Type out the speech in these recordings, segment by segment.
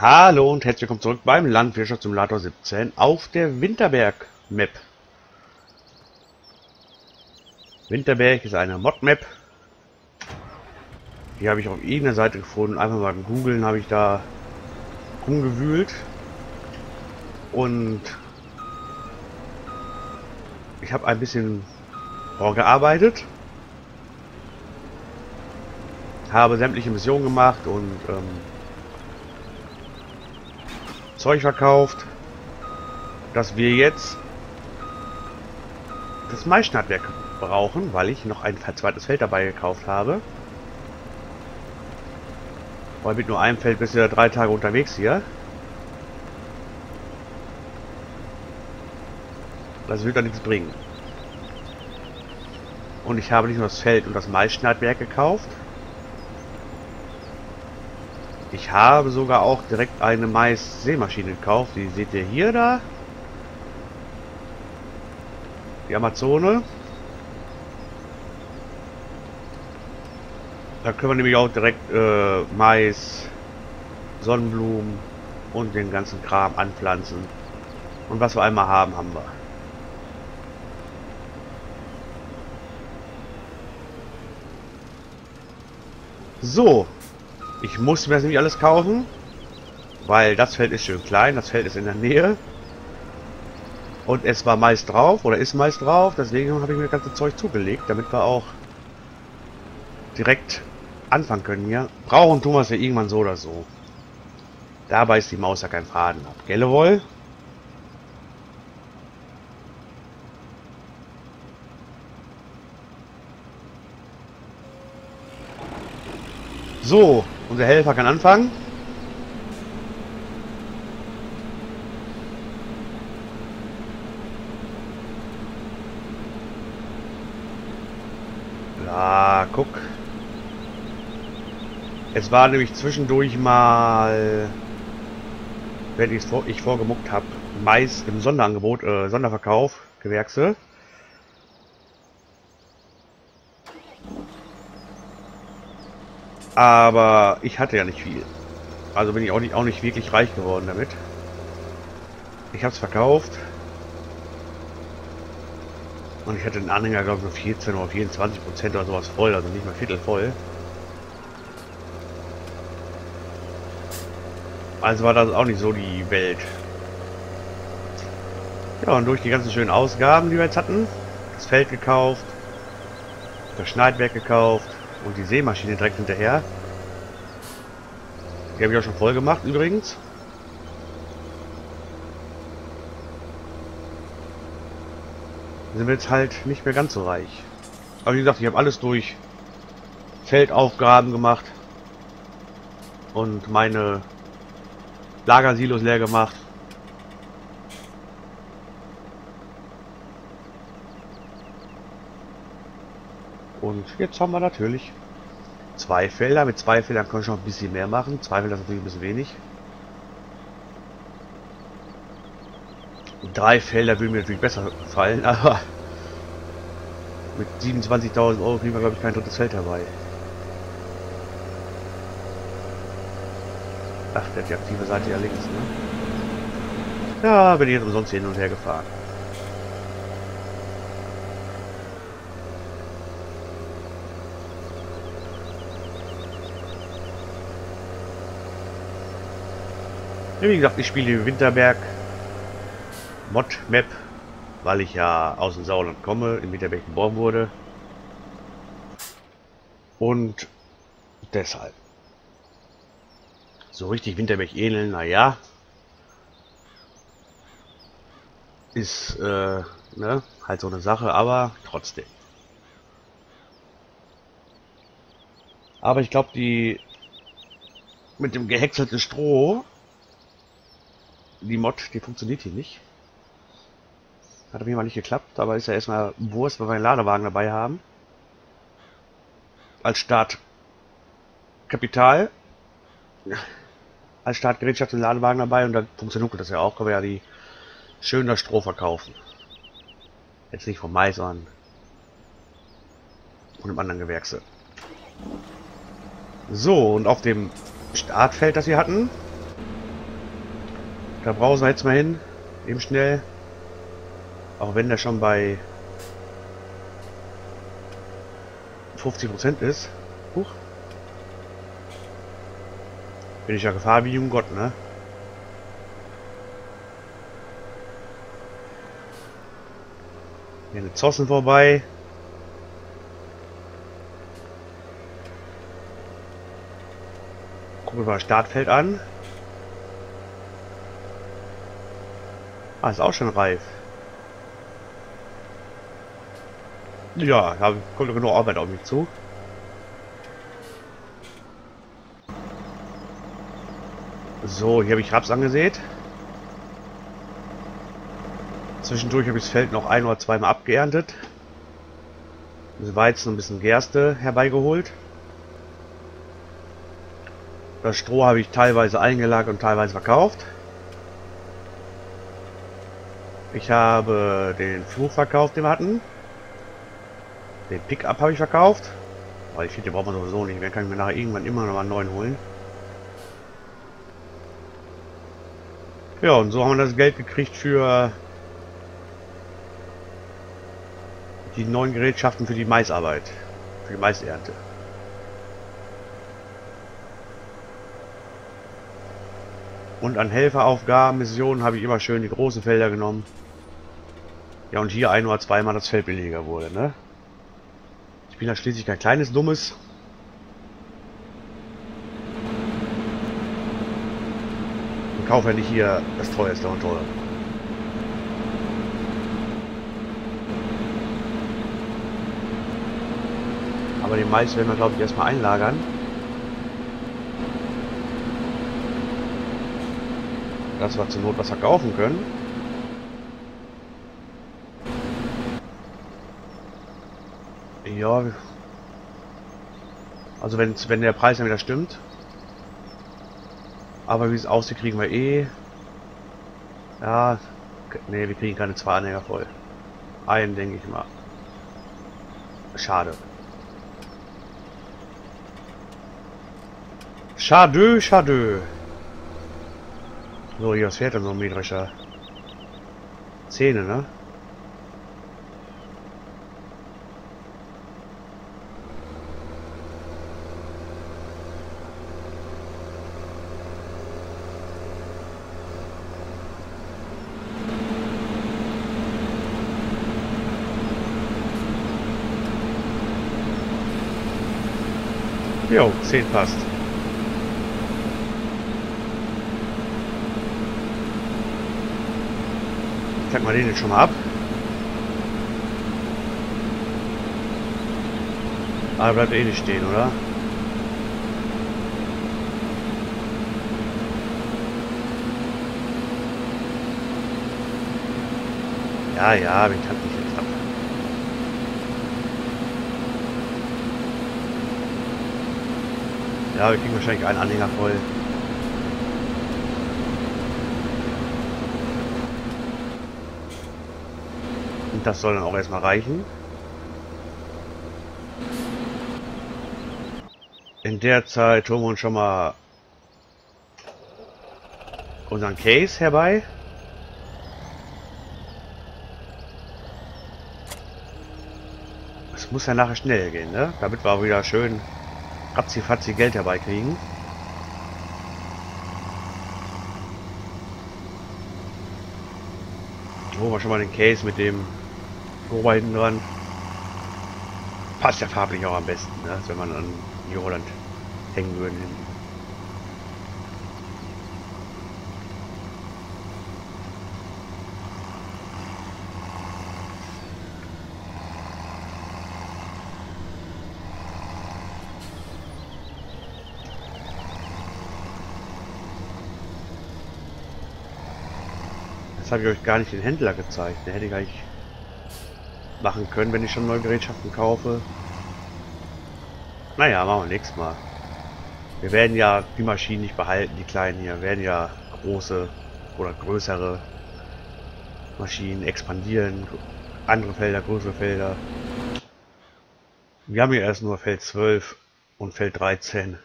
Hallo und herzlich willkommen zurück beim Landwirtschaftssimulator 17 auf der Winterberg-Map. Winterberg ist eine Mod-Map. Die habe ich auf irgendeiner Seite gefunden. Einfach mal googeln habe ich da rumgewühlt. Und ich habe ein bisschen vorgearbeitet. Habe sämtliche Missionen gemacht und ähm, Zeug verkauft, dass wir jetzt das Maischnattwerk brauchen, weil ich noch ein zweites Feld dabei gekauft habe. Weil mit nur einem Feld bist du ja drei Tage unterwegs hier. Das wird dann nichts bringen. Und ich habe nicht nur das Feld und das Maischneidwerk gekauft. Ich habe sogar auch direkt eine Mais-Sämaschine gekauft. Die seht ihr hier da. Die Amazone. Da können wir nämlich auch direkt äh, Mais, Sonnenblumen und den ganzen Kram anpflanzen. Und was wir einmal haben, haben wir. So, ich muss mir das nämlich alles kaufen, weil das Feld ist schön klein, das Feld ist in der Nähe. Und es war meist drauf, oder ist meist drauf, deswegen habe ich mir das ganze Zeug zugelegt, damit wir auch direkt anfangen können hier. Brauchen tun wir es ja irgendwann so oder so. Dabei ist die Maus ja kein Faden ab. Gelle wohl? So, unser Helfer kann anfangen. Ja, guck. Es war nämlich zwischendurch mal, wenn ich ich vorgemuckt habe, Mais im Sonderangebot, äh, Sonderverkauf, Gewerkse. Aber ich hatte ja nicht viel. Also bin ich auch nicht, auch nicht wirklich reich geworden damit. Ich habe es verkauft. Und ich hatte den Anhänger, glaube ich, nur 14 oder 24 Prozent oder sowas voll, also nicht mal Viertel voll. Also war das auch nicht so die Welt. Ja, und durch die ganzen schönen Ausgaben, die wir jetzt hatten, das Feld gekauft, das Schneidwerk gekauft, und die Seemaschine direkt hinterher. Die habe ich auch schon voll gemacht übrigens. Sind wir jetzt halt nicht mehr ganz so reich. Aber wie gesagt, ich habe alles durch Feldaufgaben gemacht. Und meine Lagersilos leer gemacht. Jetzt haben wir natürlich zwei Felder. Mit zwei Feldern kann ich noch ein bisschen mehr machen. Zwei Felder ist natürlich ein bisschen wenig. Drei Felder würden mir natürlich besser fallen, aber mit 27.000 Euro kriegen wir glaube ich kein drittes Feld dabei. Ach, der die aktive Seite ja links, ne? Ja, bin ich jetzt umsonst hin und her gefahren. Wie gesagt, ich spiele Winterberg Mod Map, weil ich ja aus dem Sauerland komme, in Winterberg geboren wurde. Und deshalb. So richtig Winterberg ähneln, naja. Ist, äh, ne, halt so eine Sache, aber trotzdem. Aber ich glaube, die mit dem gehäckselten Stroh die Mod, die funktioniert hier nicht. Hat auf jeden Fall nicht geklappt, aber ist ja erstmal Wurst, weil wir einen Ladewagen dabei haben. Als Startkapital. Als Startgerätschaft den Ladewagen dabei und dann funktioniert das ja auch. Können wir ja die schön das Stroh verkaufen. Jetzt nicht vom Mais, sondern von einem anderen Gewerkse. So, und auf dem Startfeld, das wir hatten, Da brauchen wir jetzt mal hin. Eben schnell. Auch wenn der schon bei 50% ist. Huch. Bin ich ja gefahren wie ein Gott, ne? Hier eine Zossen vorbei. Gucken wir mal Startfeld an. Ah, ist auch schon reif. Ja, da kommt genug Arbeit auf mich zu. So, hier habe ich Raps angesät. Zwischendurch habe ich das Feld noch ein oder zweimal abgeerntet. Weizen und ein bisschen Gerste herbeigeholt. Das Stroh habe ich teilweise eingelagert und teilweise verkauft. Ich habe den Fluch verkauft, den wir hatten. Den Pickup habe ich verkauft. Weil ich finde, den braucht man sowieso nicht. Wer kann ich mir nachher irgendwann immer noch mal einen neuen holen. Ja, und so haben wir das Geld gekriegt für die neuen Gerätschaften für die Maisarbeit. Für die Maisernte. Und an Helferaufgaben, Missionen habe ich immer schön die großen Felder genommen. Ja, und hier ein oder zweimal das Feld billiger wurde, ne? Ich bin ja schließlich kein kleines Dummes. Und kaufe ja nicht hier das teuerste und teuer. Aber den Mais werden wir, glaube ich, erstmal einlagern. Dass wir zur Not was verkaufen können. Ja. Also wenn, wenn der Preis dann wieder stimmt. Aber wie es aussieht, kriegen wir eh. Ja. Ne, wir kriegen keine zwei Anhänger voll. Einen, denke ich mal. Schade. Schade, schade. So, hier, fährt denn so ein Mähdrescher? Zähne, ne? Jo, 10 passt. Zeig mal den jetzt schon mal ab. Aber bleibt eh nicht stehen, oder? Ja, ja, wir kannten ich jetzt ab. Ja, wir kriegen wahrscheinlich einen Anhänger voll. Das soll dann auch erstmal reichen. In der Zeit holen wir uns schon mal unseren Case herbei. Es muss ja nachher schnell gehen, ne? Damit wir wieder schön ratzi Geld herbeikriegen. Holen wir schon mal den Case mit dem Grober hinten dran. Passt ja farblich auch am besten, ne? wenn man an New Holland hängen würde. Das habe ich euch gar nicht den Händler gezeigt. Der hätte ich eigentlich machen können, wenn ich schon neue Gerätschaften kaufe. Naja, machen wir nächstes Mal. Wir werden ja die Maschinen nicht behalten, die kleinen hier. Wir werden ja große oder größere Maschinen expandieren. Andere Felder, größere Felder. Wir haben hier erst nur Feld 12 und Feld 13.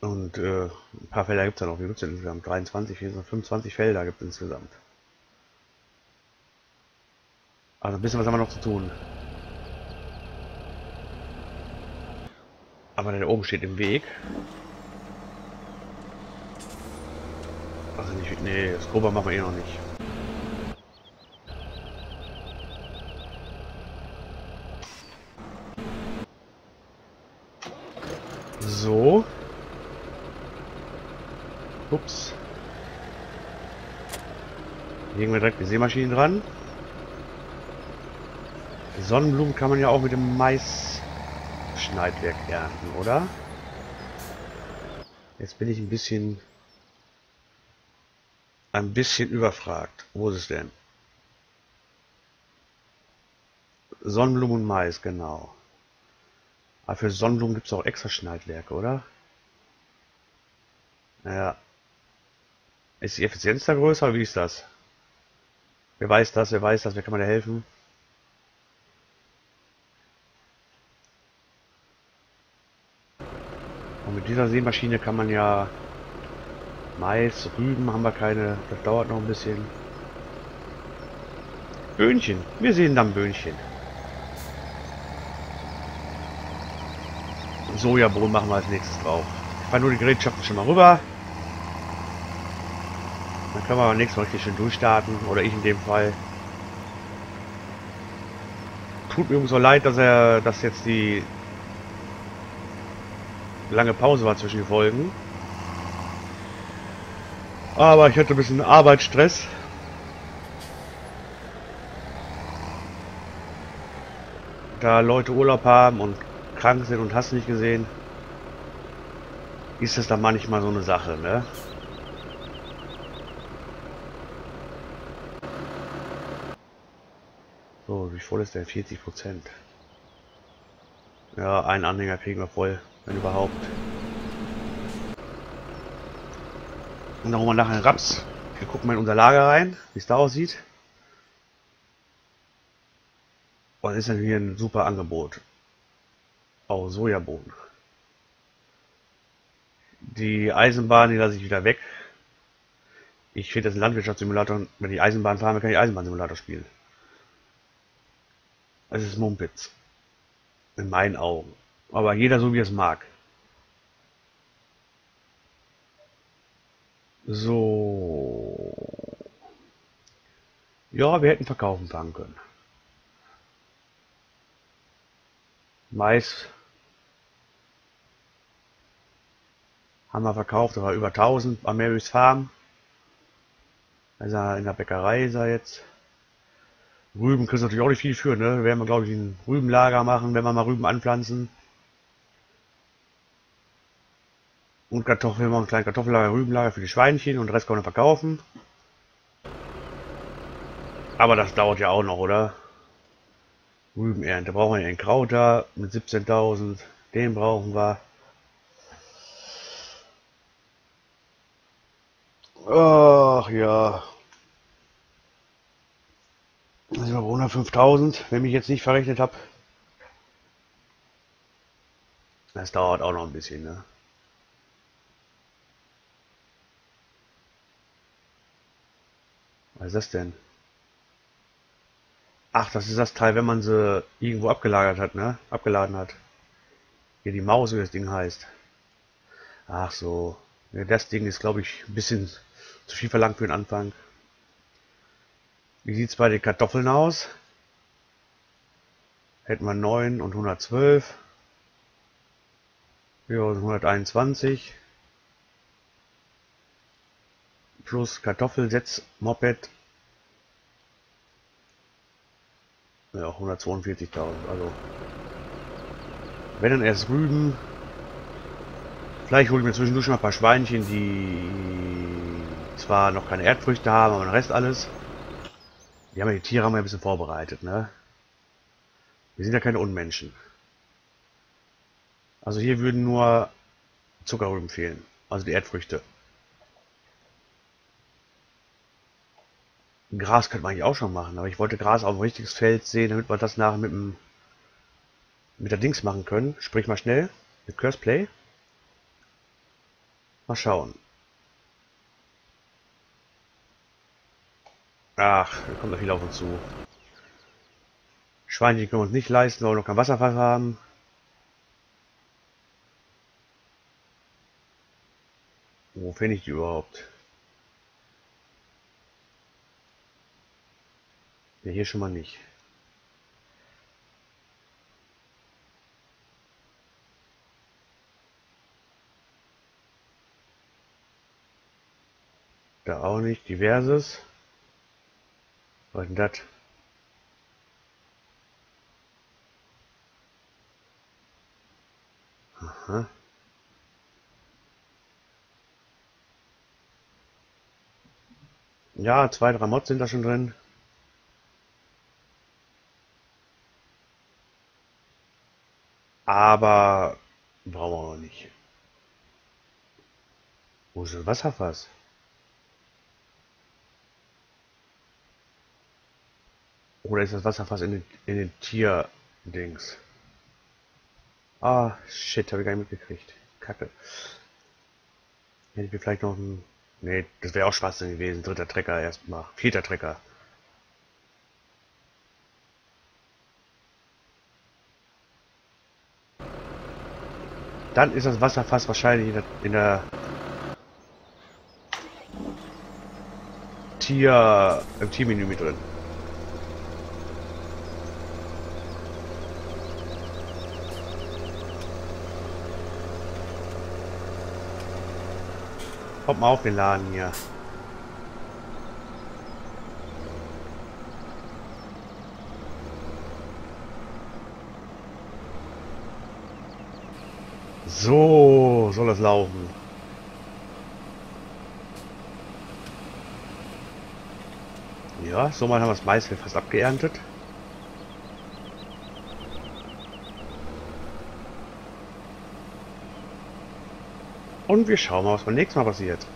Und äh, ein paar Felder gibt es ja noch. Wie gibt es denn insgesamt? 23, 24, 25 Felder gibt es insgesamt. Also ein bisschen was haben wir noch zu tun. Aber der oben steht im Weg. Also nicht. Nee, das Prober machen wir eh noch nicht. So. Ups. Legen wir direkt die Seemaschinen dran. Sonnenblumen kann man ja auch mit dem Mais-Schneidwerk ernten, oder? Jetzt bin ich ein bisschen ein bisschen überfragt. Wo ist es denn? Sonnenblumen und Mais, genau. Aber für Sonnenblumen gibt es auch extra Schneidwerke, oder? Naja. Ist die Effizienz da größer wie ist das? Wer weiß das, wer weiß das, wer kann mir da helfen? Und mit dieser Seemaschine kann man ja Mais, Rüben haben wir keine, das dauert noch ein bisschen. Böhnchen, wir sehen dann Böhnchen. Sojabohnen machen wir als nächstes drauf. Ich fahre nur die Gerätschaften schon mal rüber. Dann können wir beim nächsten Mal richtig schön durchstarten. Oder ich in dem Fall. Tut mir so leid, dass er, dass jetzt die lange Pause war zwischen den Folgen. Aber ich hatte ein bisschen Arbeitsstress. Da Leute Urlaub haben und krank sind und hast nicht gesehen, ist es dann manchmal so eine Sache, ne? So, wie voll ist der? 40 Prozent. Ja, einen Anhänger kriegen wir voll, wenn überhaupt. Und dann holen wir nachher einen Raps. Wir gucken mal in unser Lager rein, wie es da aussieht. Und ist dann hier ein super Angebot. Oh, Sojabohnen. Die Eisenbahn, die lasse ich wieder weg. Ich finde das ein Landwirtschaftssimulator. Wenn ich Eisenbahn fahre, kann ich Eisenbahnsimulator spielen. Es ist Mumpitz. In meinen Augen. Aber jeder so wie es mag. So. Ja, wir hätten verkaufen fahren können. Mais haben wir verkauft, aber über 1000 bei Mary's Farm. Also in der Bäckerei ist er jetzt. Rüben kriegst du natürlich auch nicht viel für, ne? Werden wir, glaube ich, ein Rübenlager machen, wenn wir mal Rüben anpflanzen. Und Kartoffeln, wir machen ein kleines Kartoffellager, Rübenlager für die Schweinchen und den Rest können wir verkaufen. Aber das dauert ja auch noch, oder? Rübenernte. Brauchen wir einen Krauter mit 17.000. Den brauchen wir. Ach ja. Da sind wir bei 105.000, wenn ich jetzt nicht verrechnet habe. Das dauert auch noch ein bisschen, ne? Was ist das denn? Ach, das ist das Teil, wenn man sie irgendwo abgelagert hat, ne? Abgeladen hat. Hier die Maus, wie das Ding heißt. Ach so. Ja, das Ding ist, glaube ich, ein bisschen zu viel verlangt für den Anfang. Wie sieht es bei den Kartoffeln aus? Hätten wir 9 und 112. Ja, 121 plus Kartoffelsetz, Moped. Ja, 142.000. Also, wenn dann erst Rüben. Vielleicht hole ich mir zwischendurch mal ein paar Schweinchen, die zwar noch keine Erdfrüchte haben, aber den Rest alles. Die haben ja die Tiere haben wir ein bisschen vorbereitet, ne? Wir sind ja keine Unmenschen. Also hier würden nur Zuckerrüben fehlen. Also die Erdfrüchte. Gras könnte man eigentlich auch schon machen, aber ich wollte Gras auf ein richtiges Feld sehen, damit wir das nachher mit dem mit der Dings machen können. Sprich mal schnell mit Curse Play. Mal schauen. Ach, da kommt noch viel auf uns zu. Schweinchen können wir uns nicht leisten, weil wir noch kein Wasserfall haben. Wo finde ich die überhaupt? Ja, hier schon mal nicht. Da auch nicht. Diverses. Was denn das? Aha. Ja, zwei, drei Mods sind da schon drin. Aber brauchen wir noch nicht. Wo ist das Wasserfass? Oder ist das Wasserfass in den, in den Tier-Dings? Ah, shit, habe ich gar nicht mitgekriegt. Kacke. Hätte ich mir vielleicht noch ein... Nee, das wäre auch Spaß gewesen. Dritter Trecker erstmal. Vierter Trecker. Dann ist das Wasserfass wahrscheinlich in der, in der Tier im Tiermenü mit drin. Kommt mal auf den Laden hier. So soll das laufen. Ja, so mal haben wir das Maisfeld fast abgeerntet. Und wir schauen mal, was beim nächsten Mal passiert.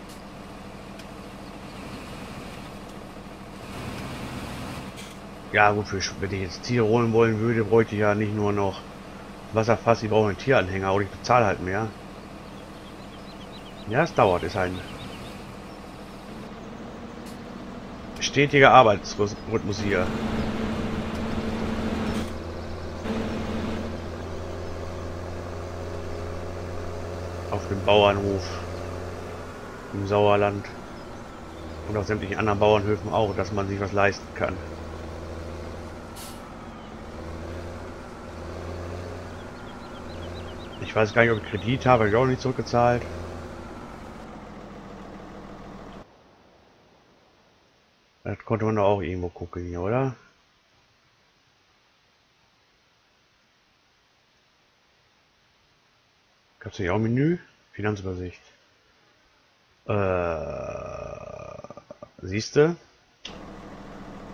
Ja gut, wenn ich jetzt Tier holen wollen würde, bräuchte ich ja nicht nur noch Wasserfass, ich brauche einen Tieranhänger oder ich bezahle halt mehr. Ja, es dauert, ist ein stetiger Arbeitsrhythmus hier. Auf dem Bauernhof im Sauerland und auf sämtlichen anderen Bauernhöfen auch, dass man sich was leisten kann. Ich weiß gar nicht, ob ich Kredit habe, habe ich auch nicht zurückgezahlt. Das konnte man doch auch irgendwo gucken hier, oder? Gab es hier auch Menü? Finanzübersicht. Äh, siehste?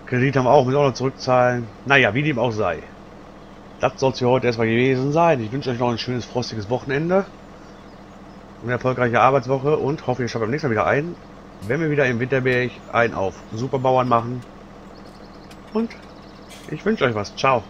Kredit haben wir auch, müssen auch noch zurückzahlen. Naja, wie dem auch sei. Das soll es für heute erstmal gewesen sein. Ich wünsche euch noch ein schönes, frostiges Wochenende. Eine erfolgreiche Arbeitswoche und hoffe, ihr schaut beim nächsten Mal wieder ein, wenn wir wieder im Winterberg ein auf Superbauern machen. Und ich wünsche euch was. Ciao.